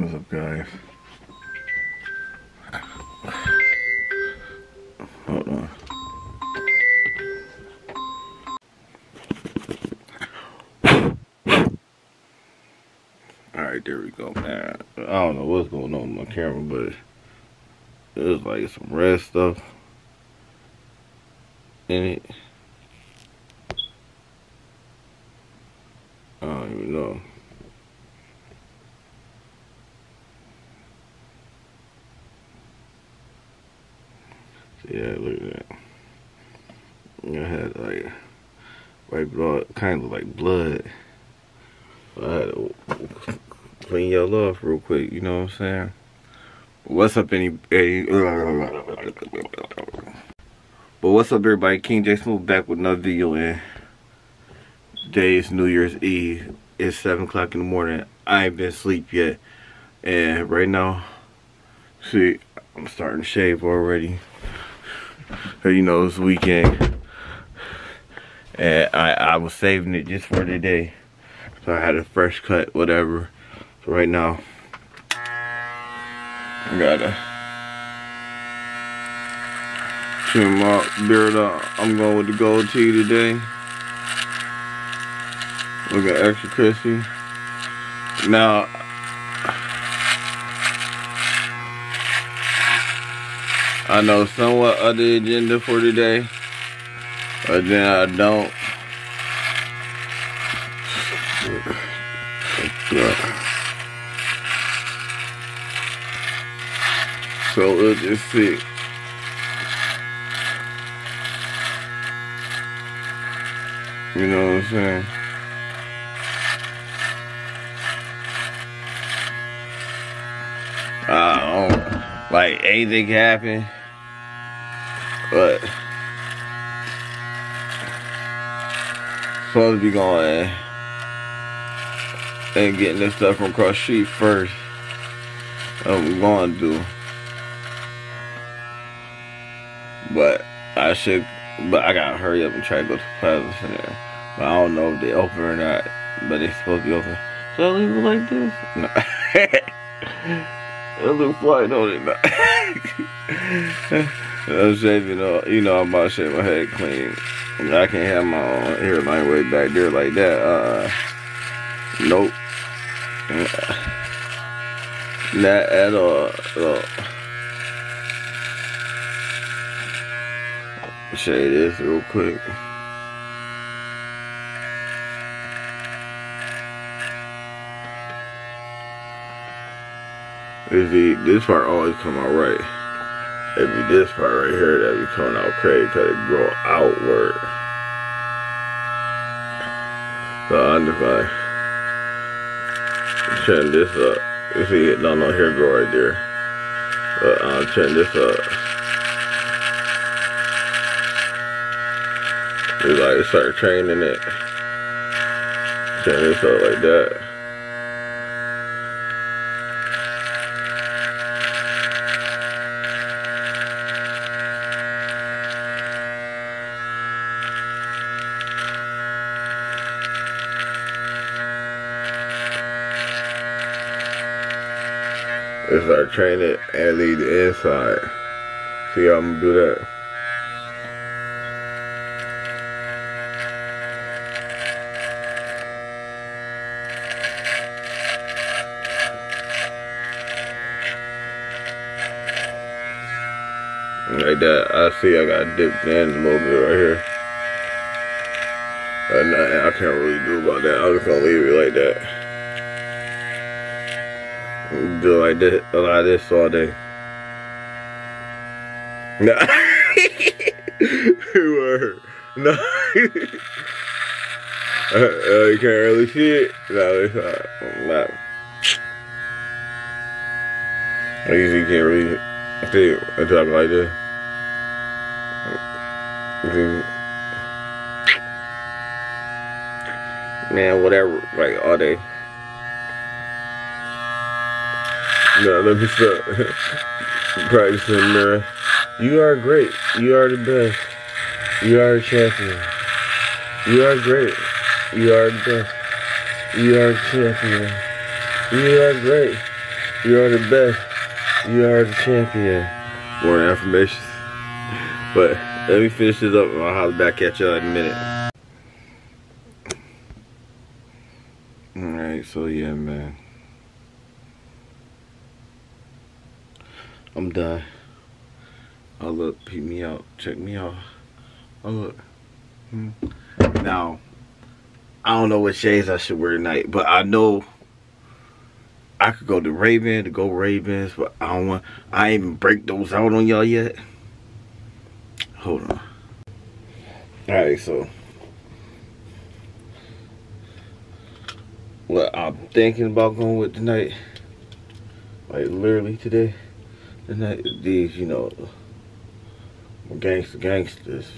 What's up, guys? Hold on. Alright, there we go, man. I don't know what's going on with my camera, but there's like some red stuff in it. I don't even know. Yeah, look at that. I had like white blood, kind of like blood. To clean y'all off real quick, you know what I'm saying? What's up, any? but what's up, everybody? King J Smooth back with another video, and today is New Year's Eve. It's 7 o'clock in the morning. I ain't been asleep yet. And right now, see, I'm starting to shave already. you know, it's weekend. And I, I was saving it just for today. So I had a fresh cut, whatever. So right now, I gotta trim my beard up. I'm going with the gold tee today. Looking extra crispy. Now, I know somewhat of the agenda for today, but then I don't. So let's just see. You know what I'm saying? I don't like anything happen. But supposed to be going and getting this stuff from cross street first. I'm going to do. But I should, but I gotta hurry up and try to go to Plaza Center. But I don't know if they open or not. But they supposed to be open. Should I leave it like this? No. it looks white on it. I'm shaving, uh, you know, I'm about to shave my head clean. I can't have my own hairline way back there like that. Uh, nope. Not at all. Uh, shade this real quick. See, this part always come out right. It'd be this part right here that be coming out crazy because it grow outward. So I'm just like turn this up. You see it don't know hair grow right there. But uh, I'll trim this up. We like start training it. Trim this up like that. Start training and leave the inside. See how I'm gonna do that. Like that, I see I got dipped in a little bit right here. But nothing I can't really do about that. I'm just gonna leave it like that do like this, a lot of this all day. No. Word. No. uh, you can't really see it. No, it's not. No. I usually can't really see it until I'm like this. Man, whatever, like all day. No, let me stop. Practicing, man. You are great. You are the best. You are a champion. You are great. You are the best. You are a champion. You are great. You are the best. You are the champion. More affirmations. But let me finish this up and I'll holler back at y'all in a minute. Alright, so yeah, man. I'm done. Oh look, peep me out. Check me out. Oh look. Hmm. Now, I don't know what shades I should wear tonight, but I know I could go to Raven to go Ravens, but I don't want I ain't even break those out on y'all yet. Hold on. Alright, so what I'm thinking about going with tonight, like literally today, tonight, these, you know, gangster gangsters,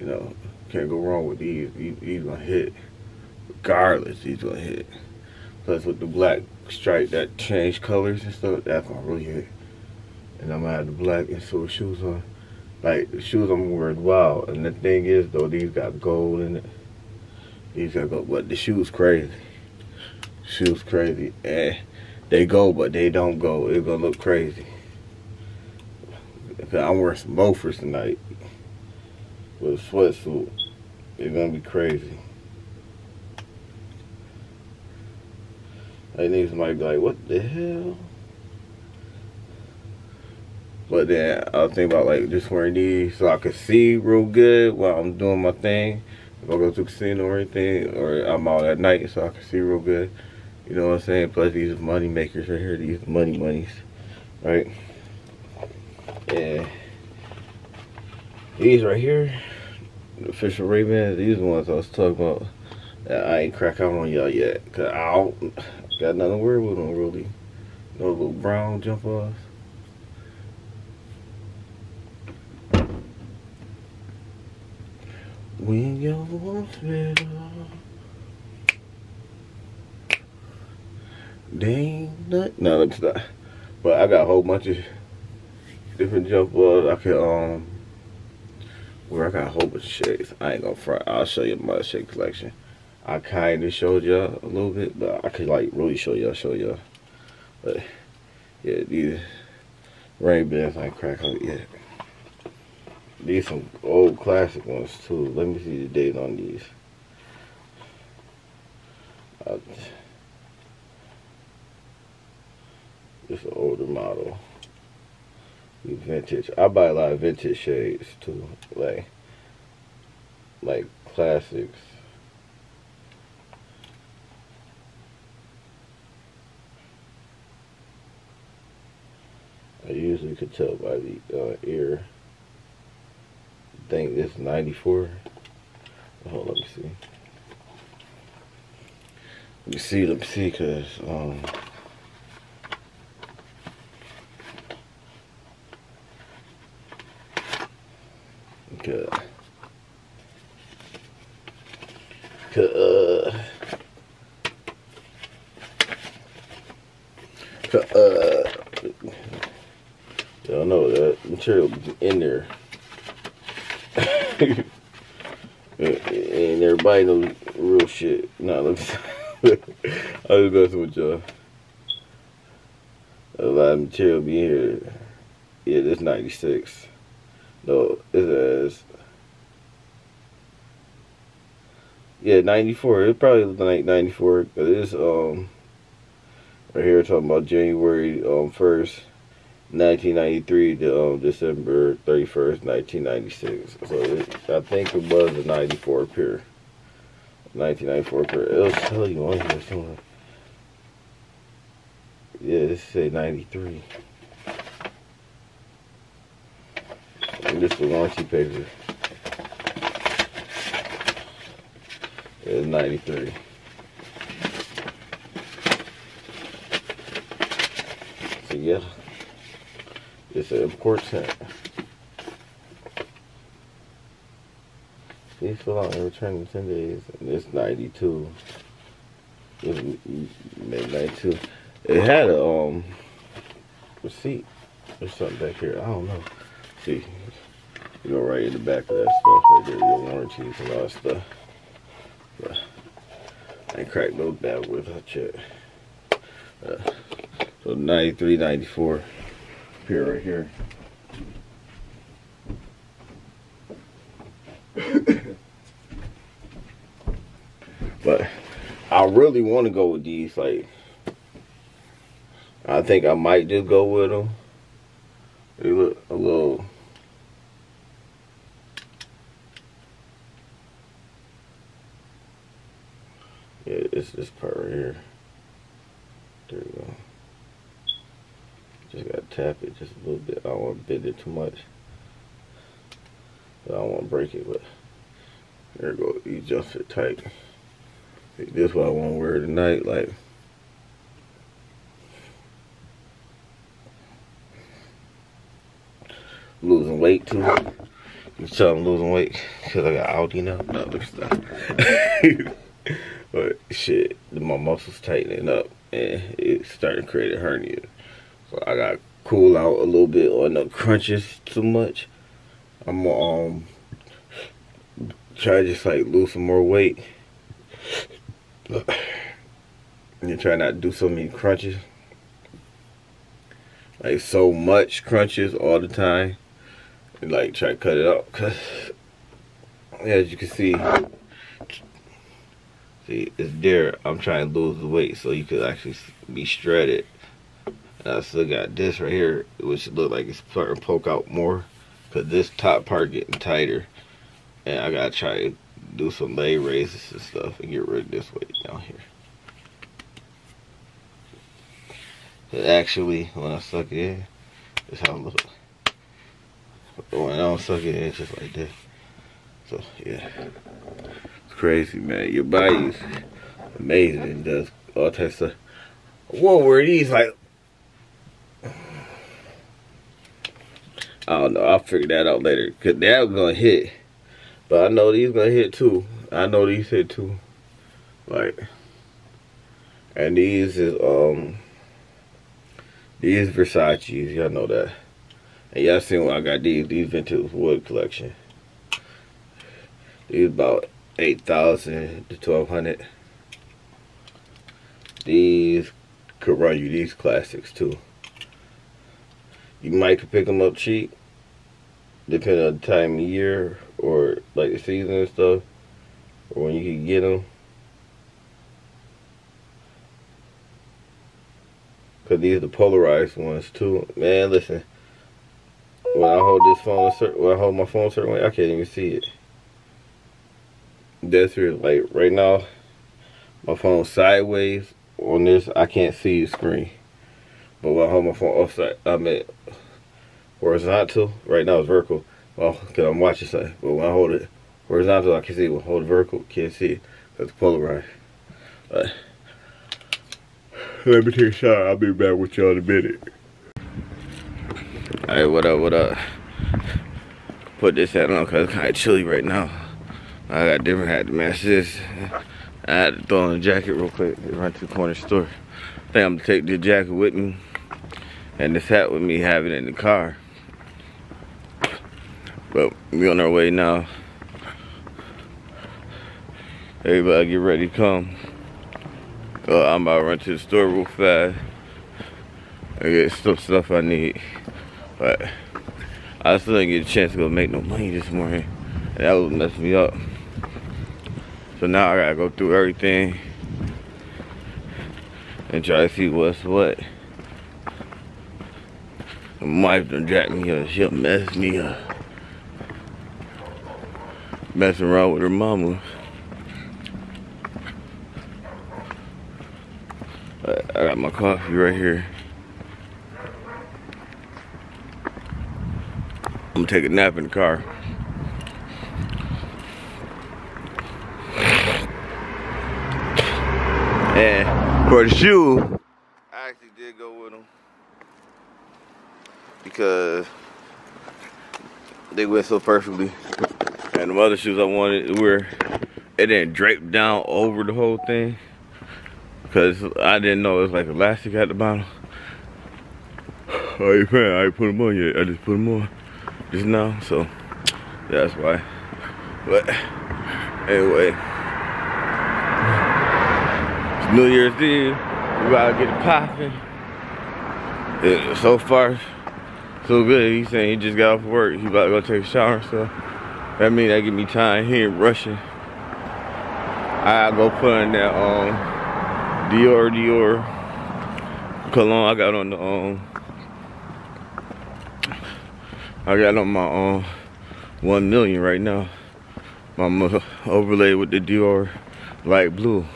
you know, can't go wrong with these. These, gonna hit, regardless, these gonna hit. Plus with the black stripe that changed colors and stuff, that's gonna really hit. And I'm gonna have the black and silver shoes on. Like the shoes I'm wearing wow. And the thing is though, these got gold in it. These got gold, but the shoes crazy. Shoes crazy. And they go, but they don't go. It's gonna look crazy. I'm wearing some loafers tonight with a sweatsuit. It's gonna be crazy. I need somebody be like, what the hell? But then I was thinking about like just wearing these so I could see real good while I'm doing my thing. If I go to a casino or anything, or I'm out at night so I can see real good. You know what I'm saying? Plus these money makers right here, these money monies, right? Yeah. These right here, the official Ray-Bans, these ones I was talking about. I ain't crack out on y'all yet. Cause I don't got nothing to worry with them really. No little brown jump offs. When your wants better, nothing. No, it's not. But I got a whole bunch of different jump balls. I can um, where I got a whole bunch of shades. I ain't gonna front. I'll show you my shade collection. I kind of showed y'all a little bit, but I could like really show y'all, show y'all. But yeah, these Ray-Bans I ain't crack out yet. These some old classic ones too. Let me see the date on these. Uh, this an older model. Vintage. I buy a lot of vintage shades too, like like classics. I usually could tell by the uh, ear think this 94. Hold on, let me see. Let me see, let me see, cause um good. Uh, uh, y'all know that material in there. and everybody knows real shit. Nah, let me. I was messing with y'all. A lot of material be here. Yeah, this 96. No, it says. Yeah, 94. It probably was like 94. Cause it's um right here talking about January um first. 1993 to um, December 31st, 1996. So it, I think it was a 94 pair. 1994 pair. It'll tell you on here somewhere. Yeah, this say 93. And this is the warranty paper. It's 93. So yeah. It's an import set. Please fill out and return in 10 days. And it's 92. It's made 92. It had a um receipt or something back here. I don't know. See, you go right in the back of that stuff right there, your warranties and all that stuff. But I cracked no bad with. I check. Uh, So 93, 94 pair right here. but I really want to go with these. Like, I think I might just go with them. They look a little. Yeah, it's this part right here. There we go. Just gotta tap it just a little bit. I don't want to bend it too much. But I don't want to break it, but there we go. You adjust it tight. This is what I want to wear tonight. Like, losing weight too. You tell I'm losing weight because I got Audi now. No, look stuff. but shit, my muscles tightening up and it's starting to create a hernia. So I got cool out a little bit on the crunches too much. I'm um try to just like lose some more weight. You try not to do so many crunches. Like so much crunches all the time. And like try to cut it out. Cause as you can see, see it's there. I'm trying to lose the weight so you could actually be shredded. And I still got this right here, which look like it's starting to poke out more. Cause this top part getting tighter. And I gotta try to do some leg raises and stuff and get rid of this weight down here. But actually, when I suck it in, this how it looks. When I don't suck it in, it's just like this. So, yeah. It's crazy, man. Your body's amazing. It does all types of. Whoa, where these like I don't know. I'll figure that out later. Cause that was gonna hit. But I know these gonna hit too. I know these hit too. Like and these is um these Versace's, y'all know that. And y'all seen when I got these, these vintage wood collection. These about eight thousand to twelve hundred. These could run you these classics too. You might pick them up cheap depending on the time of year or like the season and stuff, or when you can get them. Cause these are the polarized ones too. Man, listen. When I hold this phone when I hold my phone a certain way, I can't even see it. That's real. Like right now, my phone sideways on this, I can't see the screen. But when I hold my phone upside, I mean horizontal. Right now it's vertical. Well, because I'm watching something. But when I hold it horizontal, I can see it. When I hold it vertical, can't see it. It's polarized. But, let me take a shot. I'll be back with y'all in a minute. Alright, what up, what up? Put this hat on because it's kind of chilly right now. I got different hat to match this. I had to throw on a jacket real quick. Run to the corner store. I think I'm gonna take the jacket with me and this hat with me, have it in the car. But we on our way now. Everybody get ready to come. Uh, I'm about to run to the store real fast. and get some stuff I need. But I still didn't get a chance to go make no money this morning. And that was messing me up. So now I gotta go through everything and try to see what's what. My wife done jack me up. She'll mess me up messing around with her mama. I got my coffee right here. I'm gonna take a nap in the car. And for the shoe, I actually did go with them because they went so perfectly. And the other shoes I wanted were, it didn't drape down over the whole thing. Cause I didn't know it was like elastic at the bottom. Oh, I ain't I ain't put them on yet. I just put them on just now, so that's why. But anyway, it's New Year's Eve. We gotta get it popping. it, so far, so good. He's saying he just got off work. He about to go take a shower, so that means that give me time. here ain't rushing. I go put on that um Dior Dior cologne I got on the um I got on my um one million right now. I'm overlay with the Dior light blue.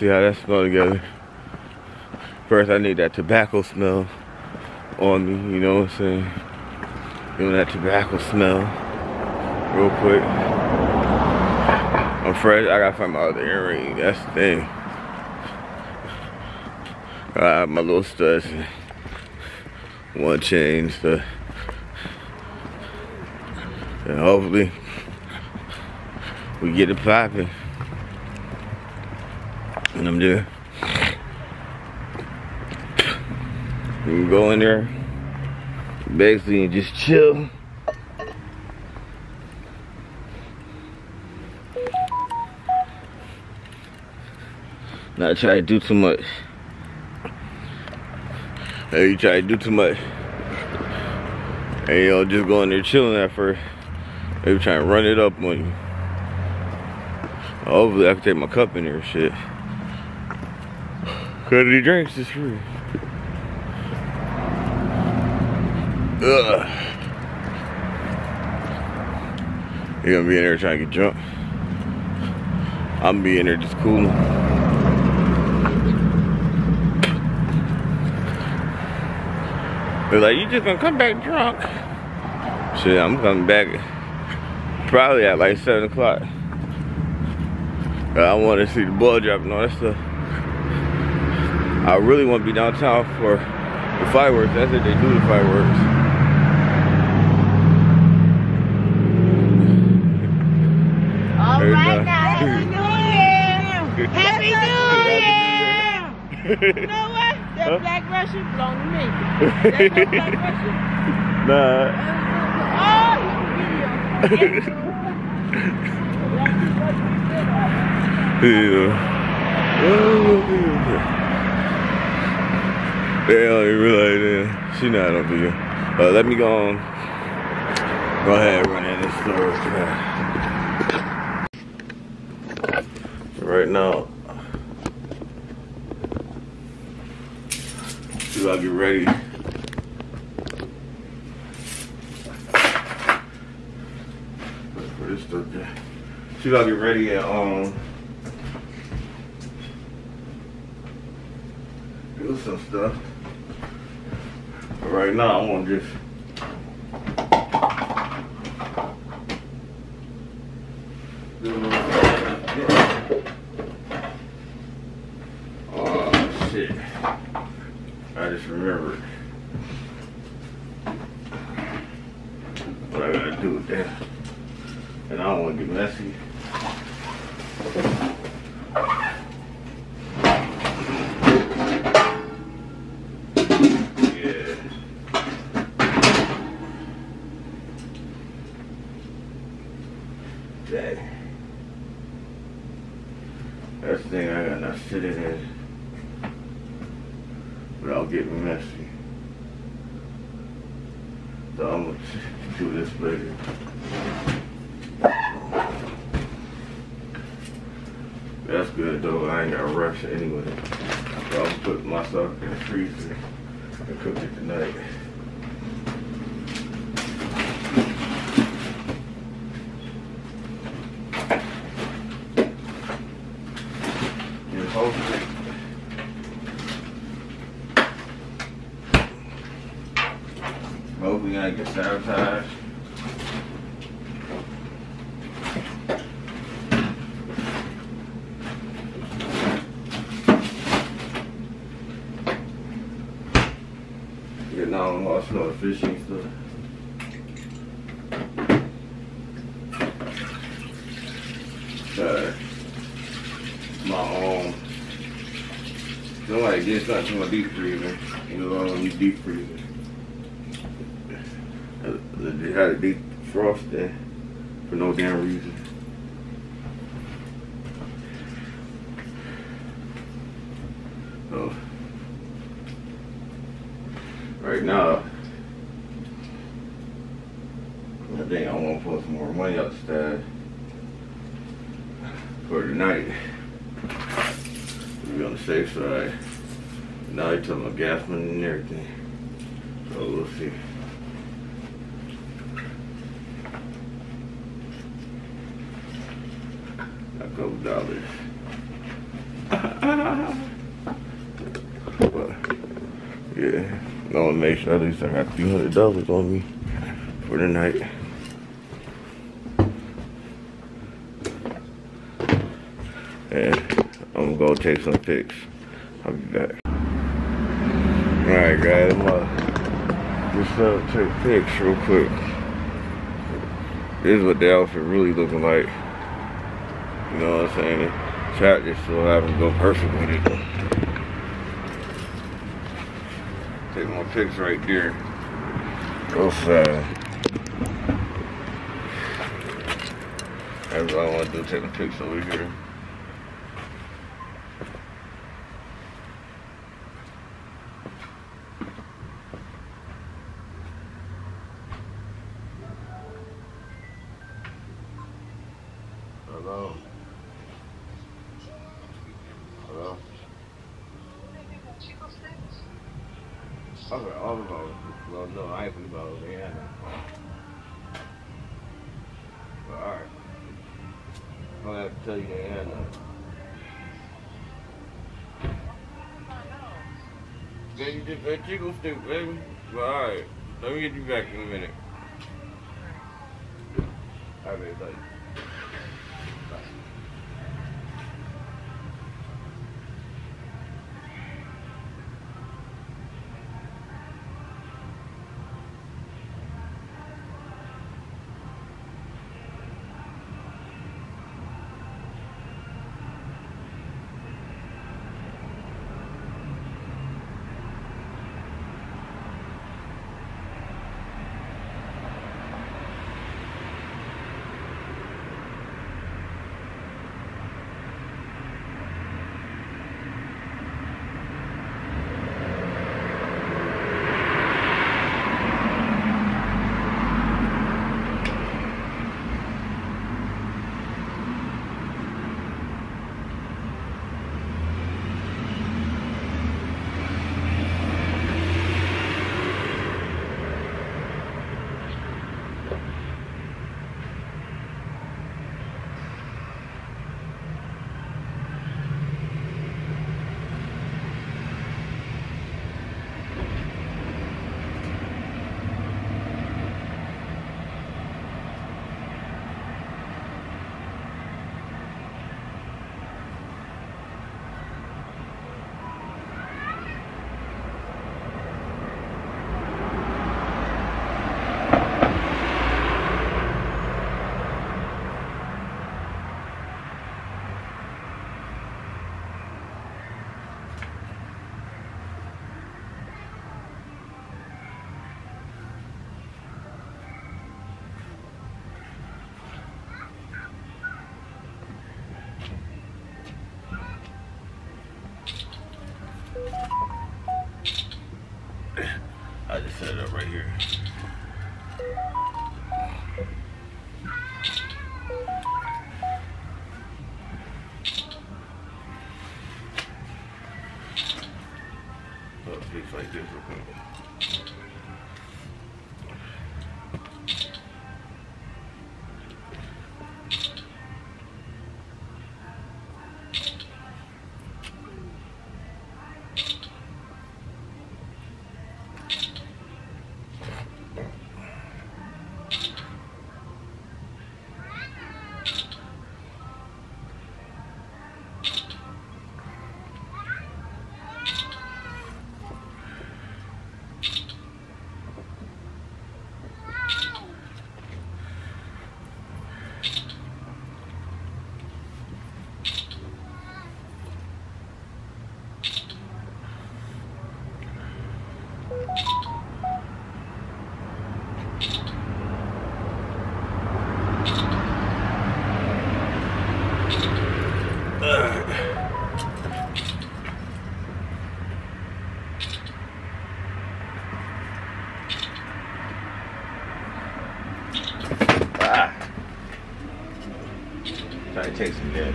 See how that smell together. First I need that tobacco smell on me, you know what I'm saying? Give that tobacco smell real quick. I'm fresh, I gotta find my other earring, that's the thing. I have my little studs, one chain, so and hopefully we get it popping. And I'm there. We can go in there basically and just chill. Not try to do too much. Hey, you try to do too much. Hey, know, just go in there chilling at first. Maybe trying to run it up on you. Hopefully I can take my cup in there shit. Cause the drinks is free. Ugh. You gonna be in there trying to get drunk? I'm gonna be in there just cooling. They're like, you just gonna come back drunk? Shit, I'm coming back probably at like 7 o'clock. I want to see the ball drop and all that stuff. I really want to be downtown for the fireworks. That's if they do the fireworks. All right now, Happy New Year! Happy New Year! you know what? That huh? black Russian belong to me. That's no black Russian. Nah. Oh, you yeah. They don't realize that. She not on video. Uh, let me go on. Go ahead, run in this store. Right now, do I get ready? For this. She gotta get ready and um do some stuff. But right now I wanna just Oh shit. I just remembered. What I gotta do with that. And I don't wanna get messy. That's the thing I got not sit in it without getting messy. So I'm gonna do this later. That's good though, I ain't gotta rush anyway. So I'm put myself in the freezer and cook it tonight. Hopefully I get sabotaged. Getting out on lost no fishing stuff. Uh, my um somebody did something to my deep freezer. You know, I'm deep freezer. They had a deep frost there for no damn reason. Oh. right now, I think I want to put some more money up stash for tonight. To be on the safe side. Now they took my gas money and everything. So we'll see. A couple dollars. but yeah, I want to make sure at least I got three hundred dollars on me for the night. And I'm gonna go take some pics. I'll be back. Alright guys, I'm gonna just uh, take pics real quick. This is what the outfit really looking like. You know what I'm saying? Chat just so happens to go perfect with it. Take my pics right there. Go fast. That's all I want to do, take the pics over here. Yeah, you just that jiggle baby. Alright. Let me get you back in a minute. Baby, bye.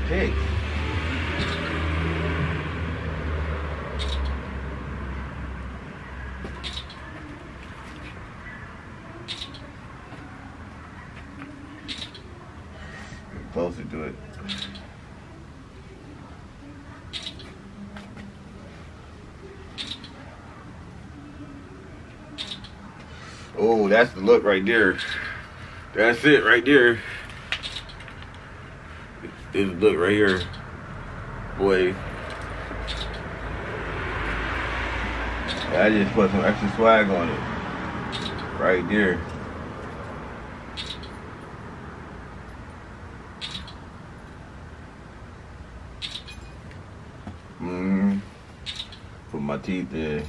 Pig. Closer to it. Oh, that's the look right there. That's it right there. This look right here. Boy. I just put some extra swag on it. Right there. Mm. Put my teeth in.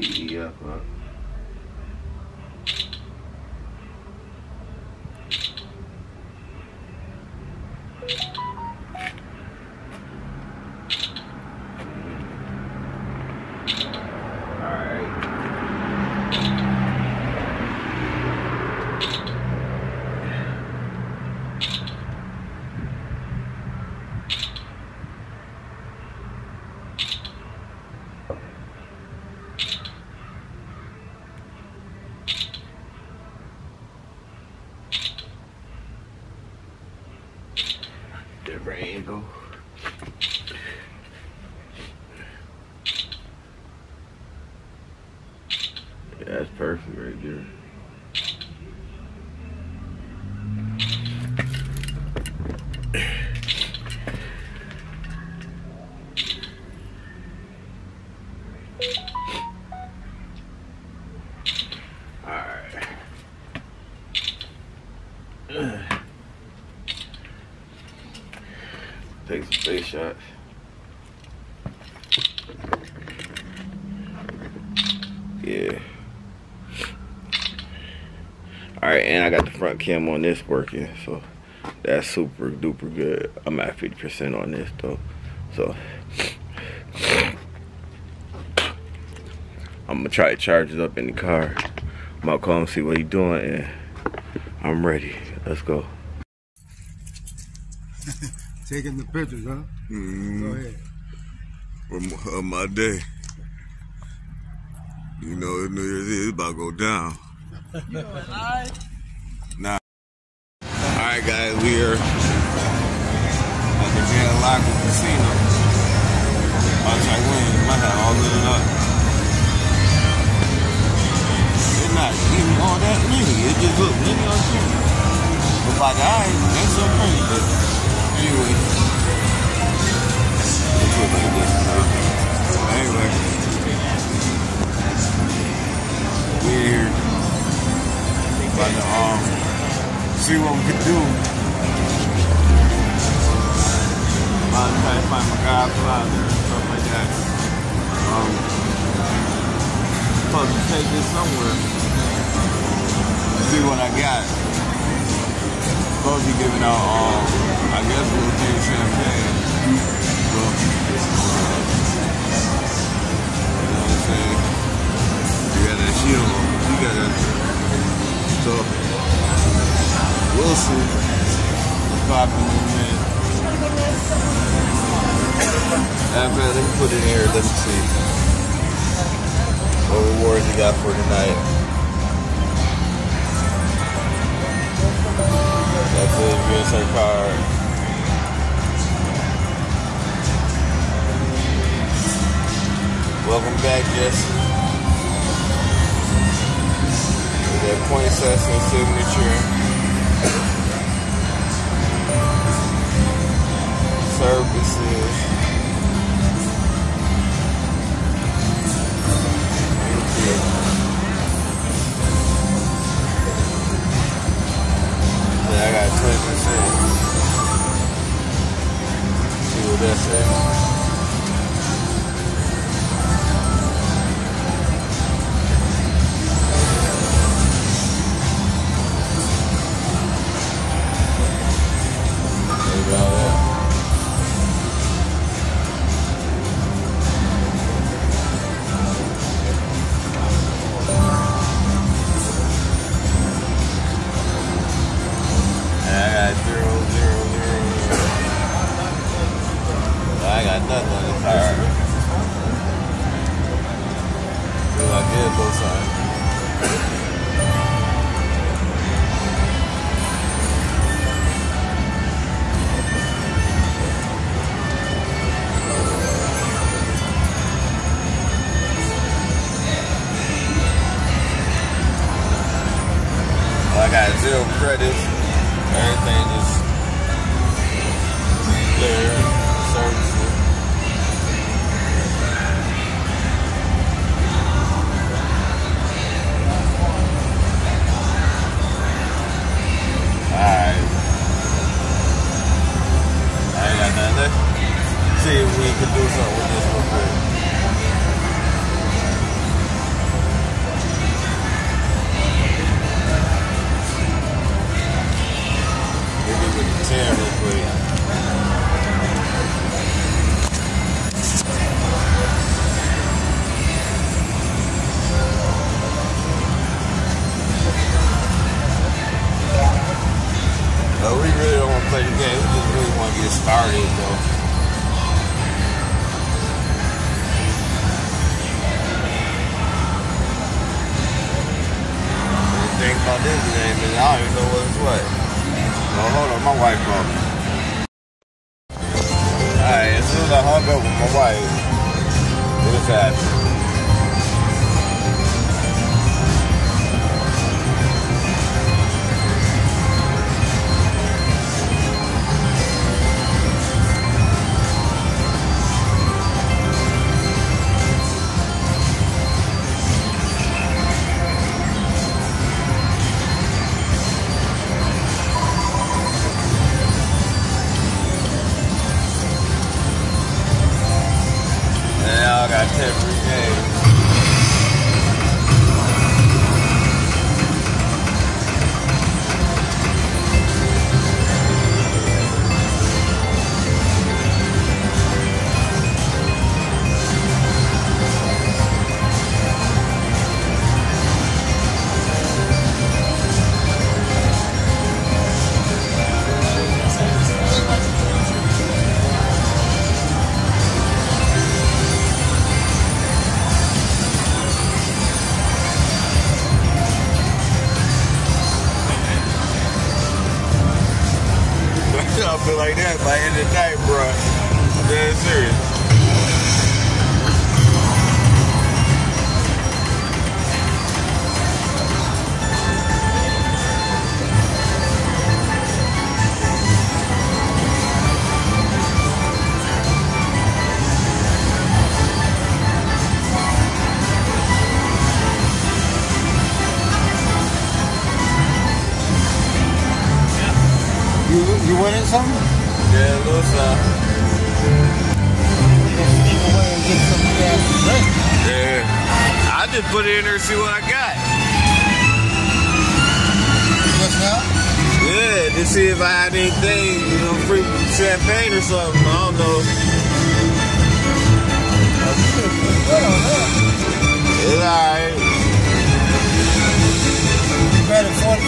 E up, up. Alright. Different angle. Yeah, that's perfect right there. Alright. Face shots. Yeah. Alright, and I got the front cam on this working, so that's super duper good. I'm at 50% on this though. So I'm gonna try to charge it up in the car. I'm gonna call him see what he doing and I'm ready. Let's go. Taking the pictures, huh? Mm-hmm. Go ahead. of uh, my day. You know, New Year's Eve is about to go down. You know what, live? Nah. All right, guys, we are at the Janalaca Casino. I'll try to win. My hat all lit up. It's not even all that many. It just look many on camera. But by the eye, that's so pretty. Anyway. We're here. About to um, see what we can do. I'm to find my godfather and stuff like that. Um, supposed to take this somewhere. See what I got. Supposed to be giving out all. Um, guess we'll do champagne. Well, you know what I'm saying? You got that shield on. You got that. So, we'll see. Popping in a minute. After, let me put it in here. Let me see. What rewards you got for tonight? That's it, VSA card. Welcome back, Jesse. That point session signature. Services. Yeah, I got 20%. See what that says.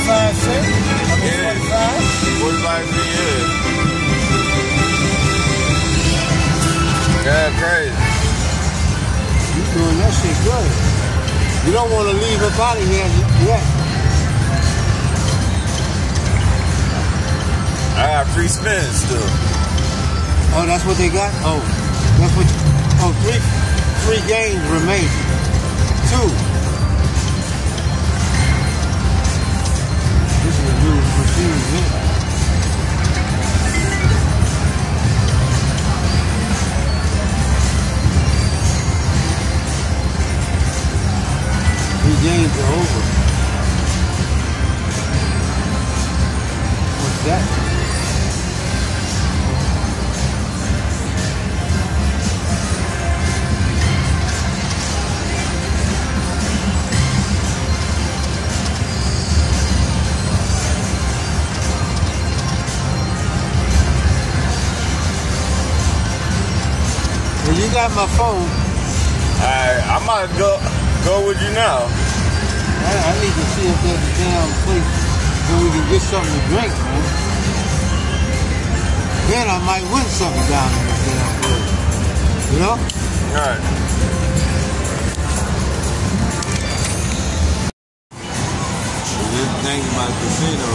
45 cents? I mean, Yeah. 45? What about me? Yeah. Yeah, crazy. You doing that shit good. You don't want to leave out of here yet. I got free spins still. Oh, that's what they got? Oh, that's what. Oh, three, three games remain. Two. Three games are over. Got my phone. Alright, I might go go with you now. I, I need to see if there's a damn place where we can get something to drink, man. Then I might win something down in this damn place. You know? Alright. This thing about casino,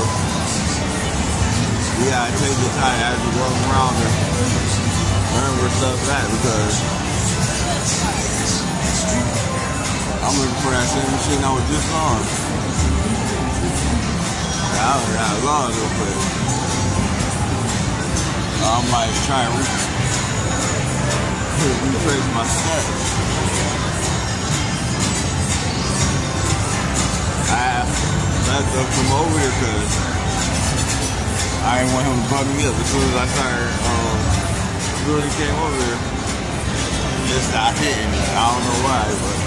we gotta take the time as we walk around and where stuff's at because I'm looking for that same machine I was just on. I was out long real quick. I might try and re- retrace my steps. I left up from over here because I didn't want him to bug me up as soon as I started, um, he came over here. He just stopped hitting. I don't know why, but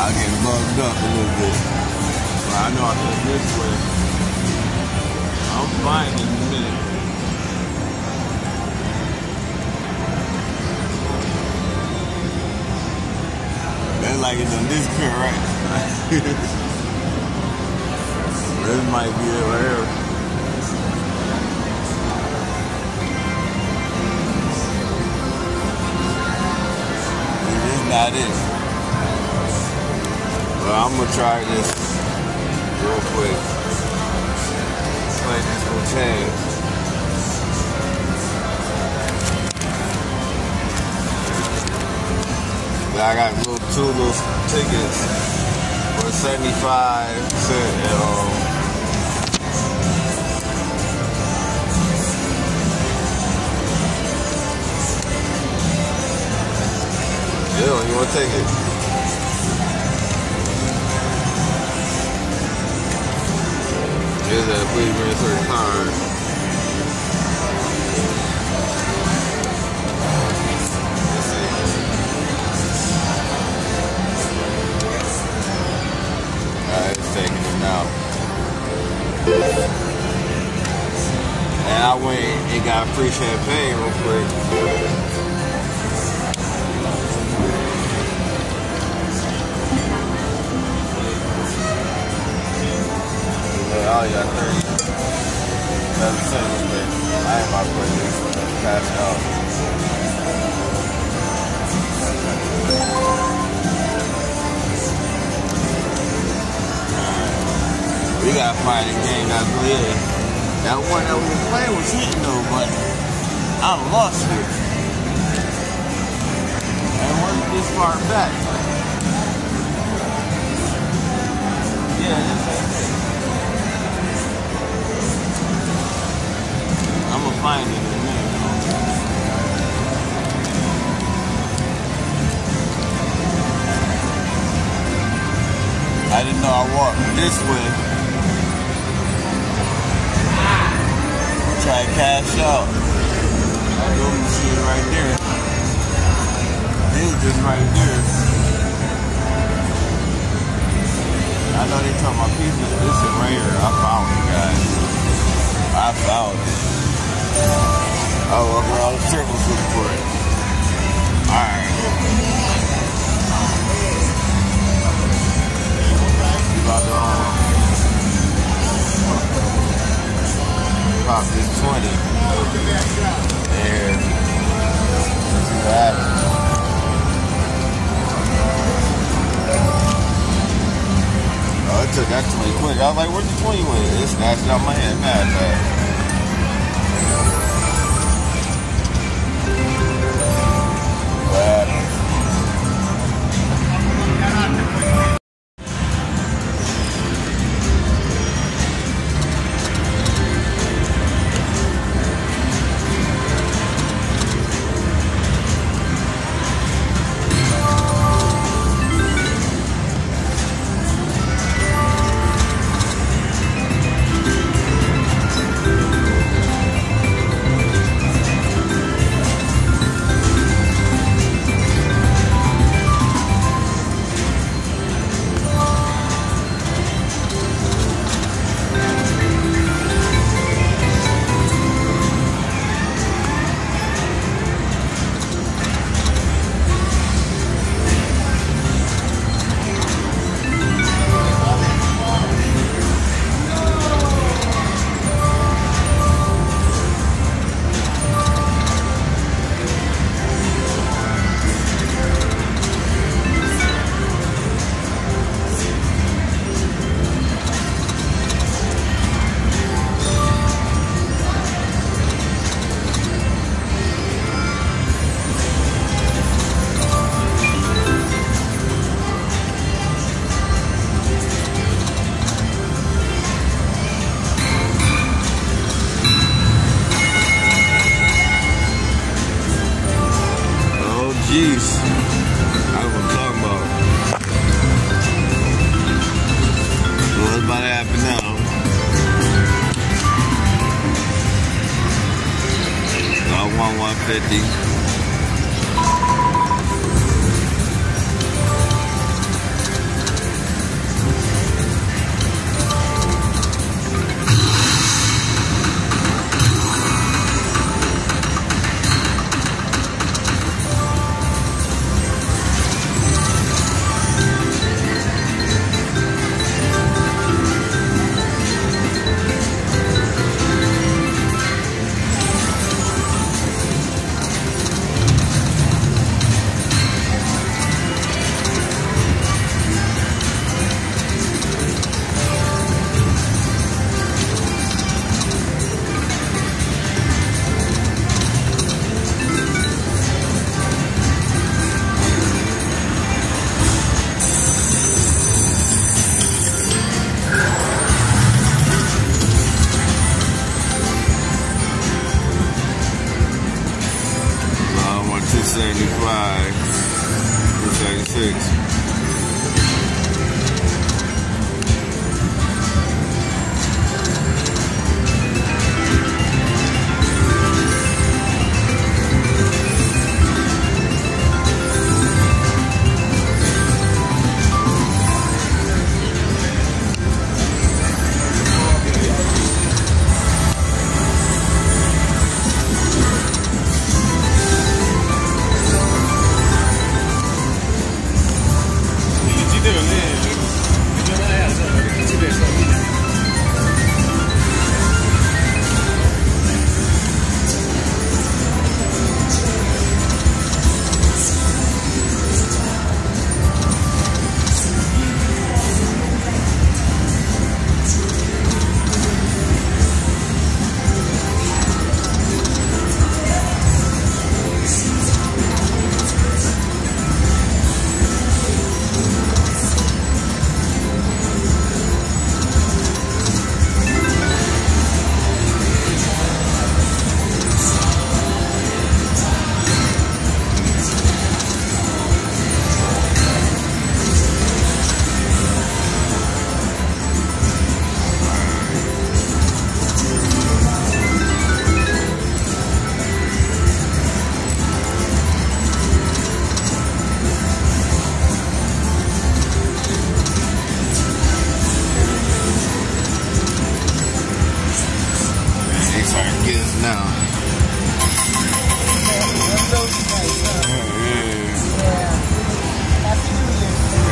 I get bugged up a little bit. But I know I can this way. I'm fine in a minute. That's like it done disappear, right? this might be it right here. This is it. But I'm gonna try this real quick. Play this little. I got little two little tickets for 75 cent at Yeah, you wanna take it? Here's that please bring certain. Let's. Alright, it's taking it now. And I went and got free champagne real quick. Yeah, I only got 30. Seven cents, but I ain't about to this. Cash out. We gotta game that's good. That one that we was playing was hitting though, but I lost it. And wasn't this far back. Yeah, I'm gonna find it. I didn't know I walked this way. Try to cash out. Taco machine right there. They just right there. I know they talking about pizza. This is here. I found it, guys. I found I walk around the circles looking for it. Alright. We about to um, pop this 20. There. See. Oh, it took that 20 quick. I was like, where's the 20 went? It snatched out my.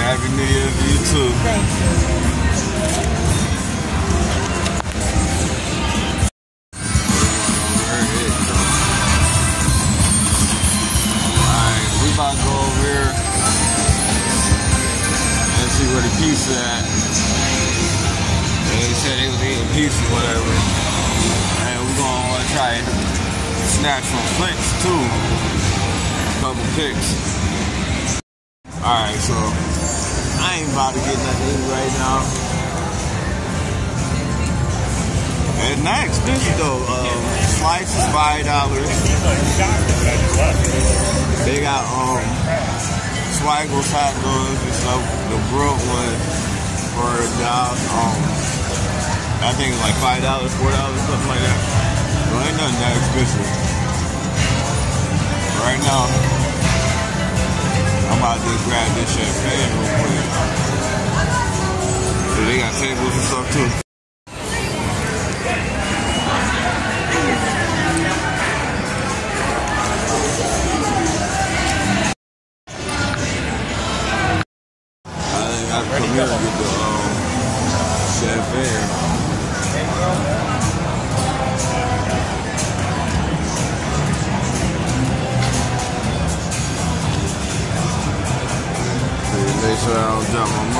Happy New Year to you too. Thank you. that from Flex too. Couple picks. Alright, so I ain't about to get nothing right now. It's not expensive though. Um, slice is five dollars. They got um swaggle hot dogs and stuff. The grilled one for a dollar. Um, I think like five dollars, four dollars, something like that. Well, ain't nothing that expensive right now, I'm about to grab this champagne real quick. So they got tables and stuff too. I think I come here to get the um, champagne. up my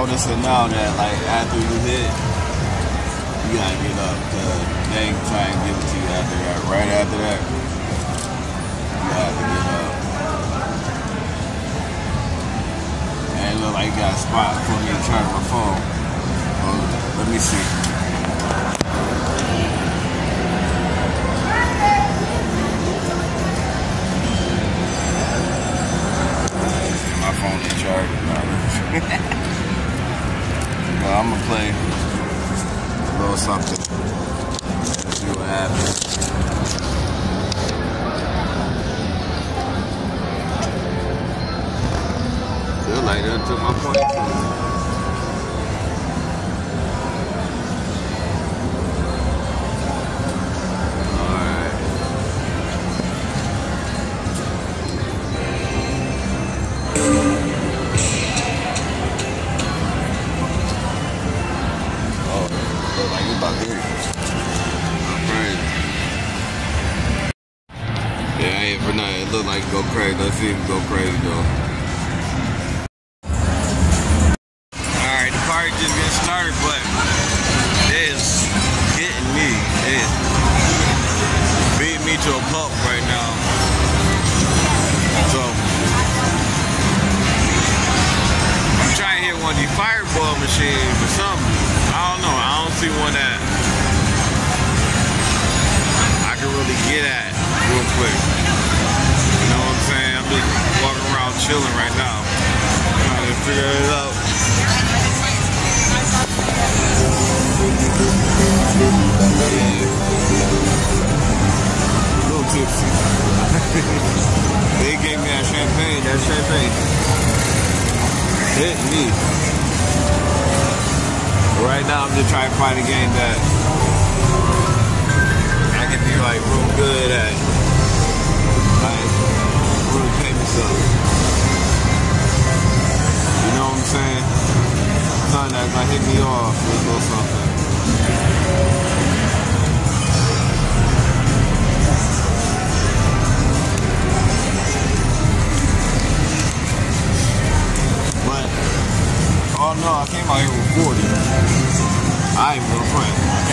noticing now that like after you hit, you gotta get up. Cause they ain't trying to give it to you after that. Right after that, you gotta get up. And it look like you got a spot for me to charge my phone. Um, let me see. My phone is charging. I'm gonna play a little something and see what happens. They're like, they took my point.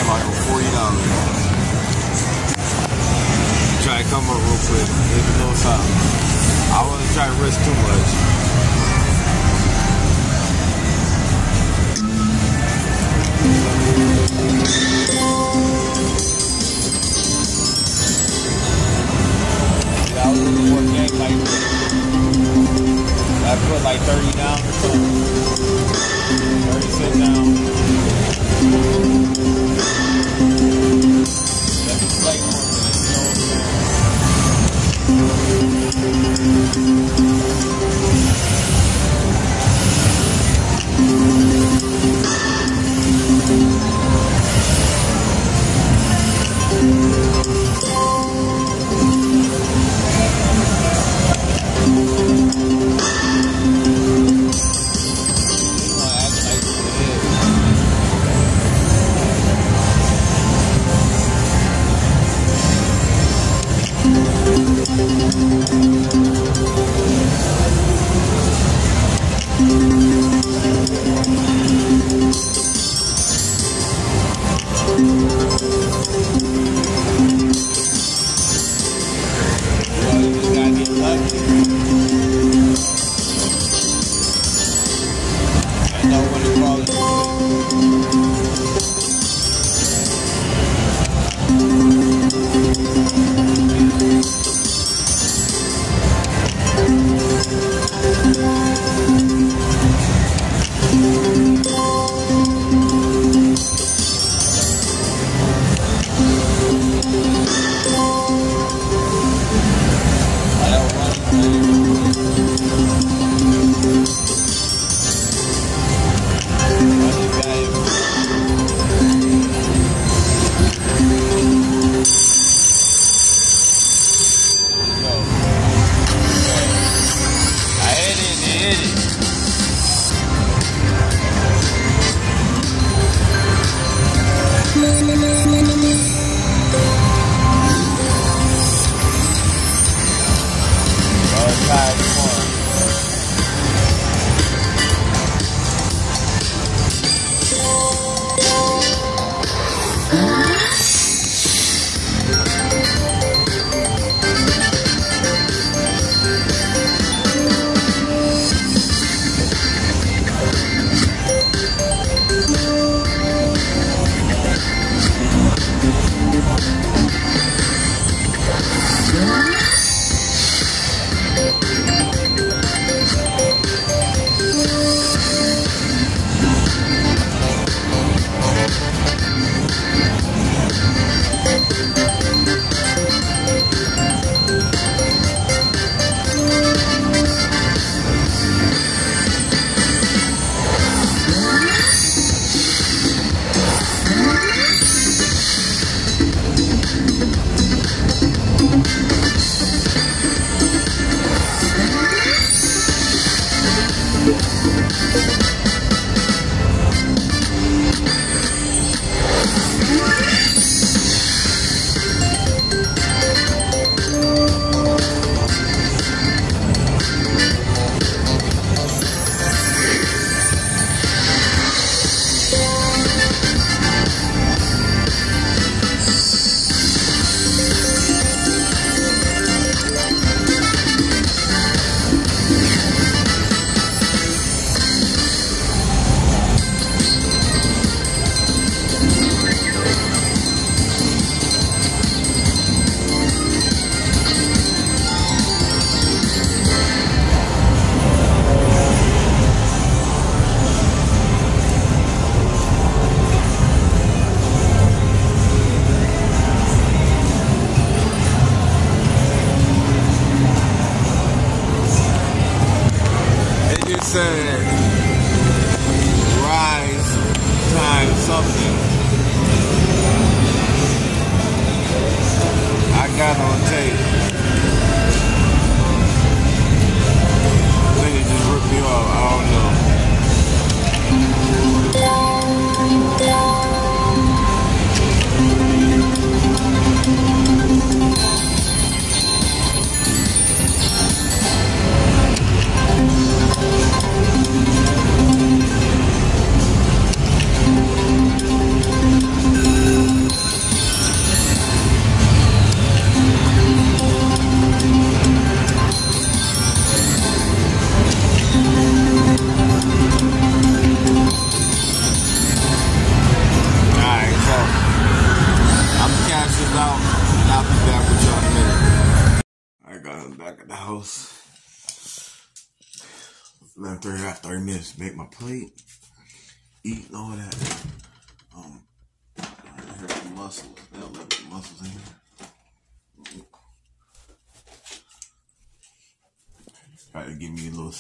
like forty dollars. Um, try to come up real quick, even though it's hot. I wasn't trying to risk too much. Yeah, I was looking for a game like I put like 30 down or something. 36 down. Thank you.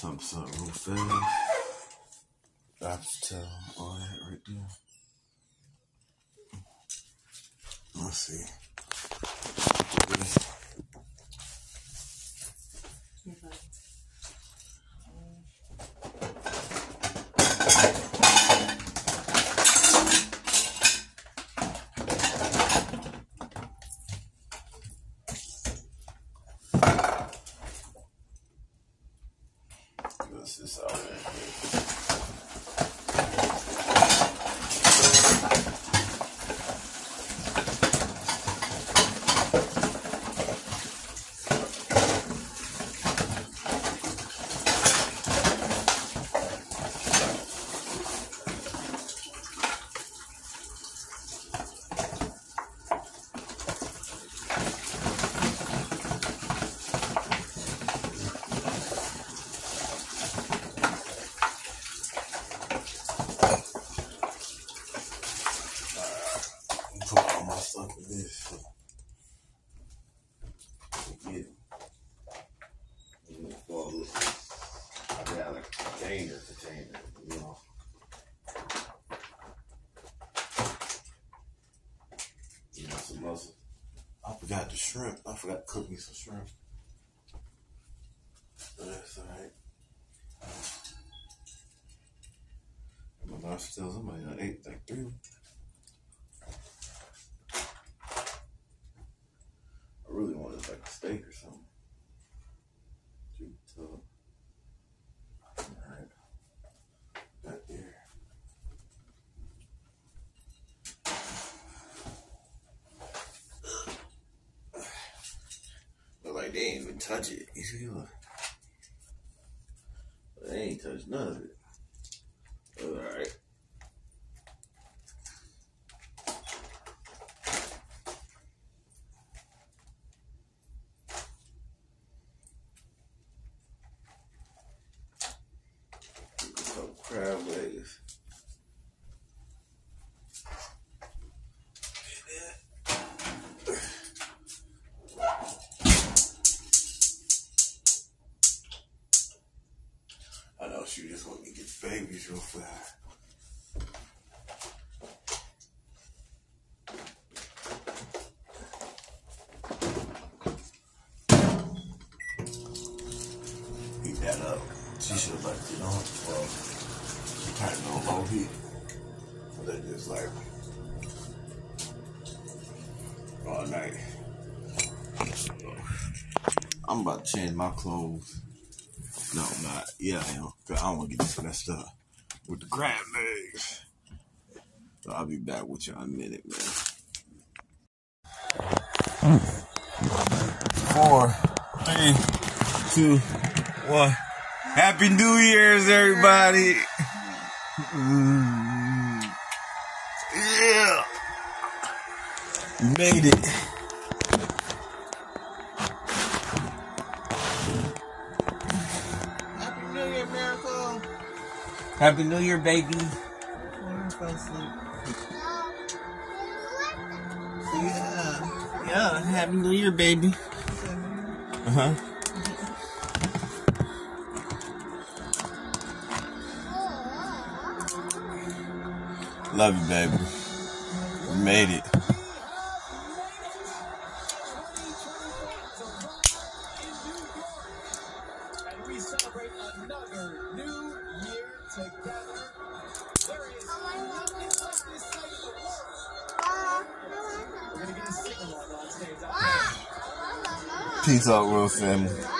Something, something real fast. I just tell all that right there. Let's see. Look at this. shrimp. I forgot to cook me some shrimp. touch it. you see what? I ain't touch none of it. Alright. Crab legs. your that up. She should have on heat. Just like all night. I'm about to change my clothes. No, I'm not. Yeah, I am. I don't want to get this messed up grab bags. So I'll be back with you in a minute, man. Four, three, two, one. Happy New Year's, everybody. Mm. Yeah. Made it. Happy New Year, baby. Yeah. Yeah. Happy New Year, baby. Uh huh. Love you, baby. We made it. Out, real family.